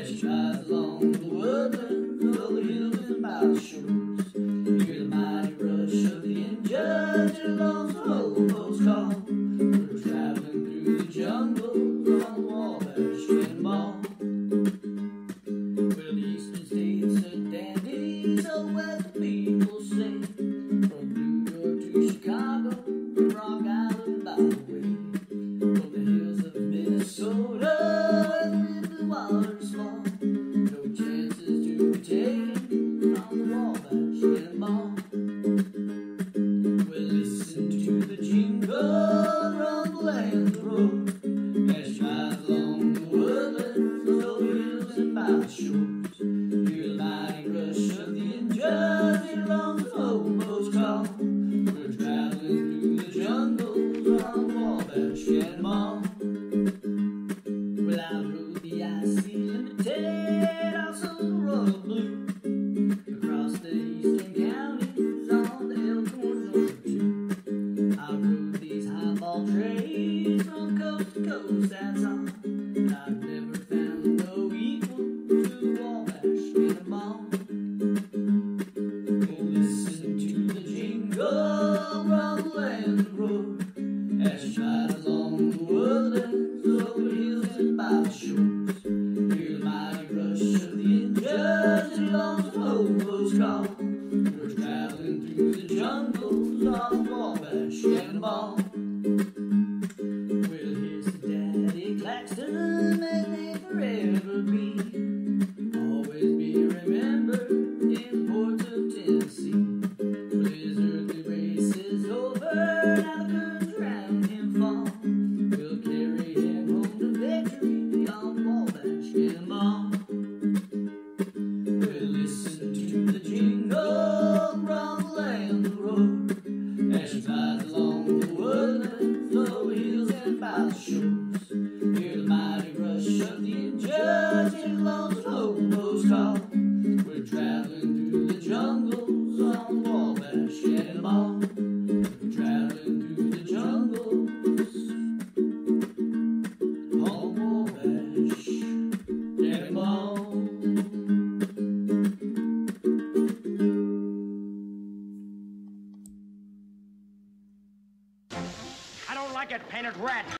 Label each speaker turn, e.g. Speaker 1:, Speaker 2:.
Speaker 1: His eyes along the woodland, and hills and by the shore. Michelle Moore. Well, I'm Ruby, I see the also blue. Across the eastern counties on the Elkhorn Road, too. I rode these highball trains from coast to coast outside. eyes on the world and so hills and by the shores. Hear the mighty rush of the engines along the hobo's call. We're traveling through the jungles of Wabash and We'll hear Daddy Claxton and they forever be.
Speaker 2: I get painted red.